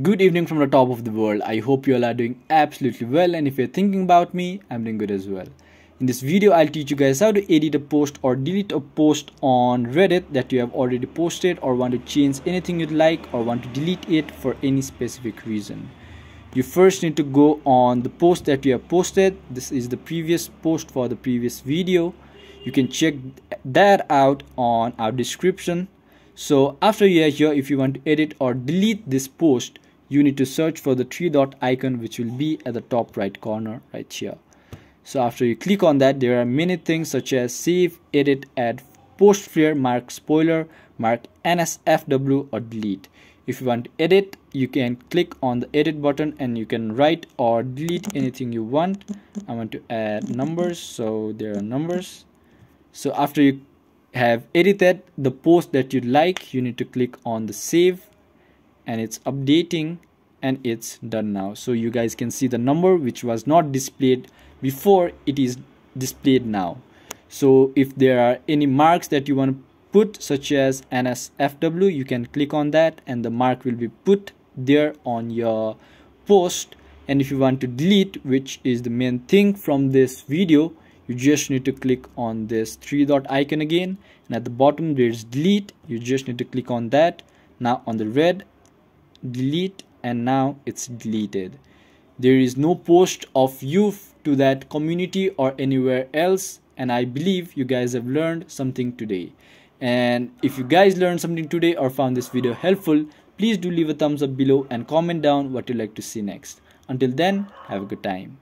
Good evening from the top of the world. I hope you all are doing absolutely well and if you're thinking about me, I'm doing good as well. In this video, I'll teach you guys how to edit a post or delete a post on Reddit that you have already posted or want to change anything you'd like or want to delete it for any specific reason. You first need to go on the post that you have posted. This is the previous post for the previous video. You can check that out on our description so after you are here if you want to edit or delete this post you need to search for the three dot icon which will be at the top right corner right here. So after you click on that there are many things such as save edit add post flair mark spoiler mark nsfw or delete. If you want to edit you can click on the edit button and you can write or delete anything you want. I want to add numbers so there are numbers. So after you have edited the post that you like you need to click on the save and it's updating and it's done now. So you guys can see the number which was not displayed before it is displayed now. So if there are any marks that you want to put such as nsfw you can click on that and the mark will be put there on your post. And if you want to delete which is the main thing from this video you just need to click on this three dot icon again. And at the bottom there's delete. You just need to click on that. Now on the red delete and now it's deleted. There is no post of you to that community or anywhere else and i believe you guys have learned something today. And if you guys learned something today or found this video helpful please do leave a thumbs up below and comment down what you like to see next. Until then have a good time